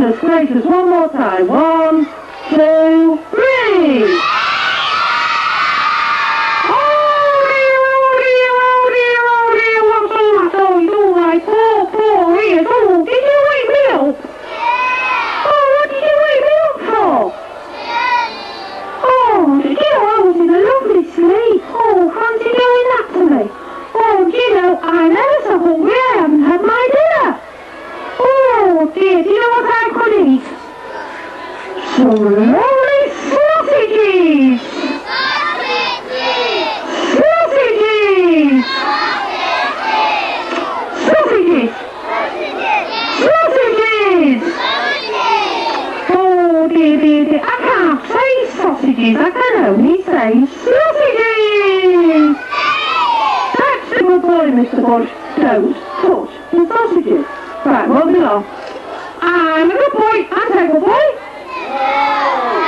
goodness gracious, one more time. One, two, three! Some lovely sausages! Sausages! Sausages! Sausages! Oh dear, dear, I can't say sausages, I can only say sausages! That's a good boy, Mr. Bush. Don't touch the sausages. Right, moving along. I'm a good boy. I'm a good boy. Oh,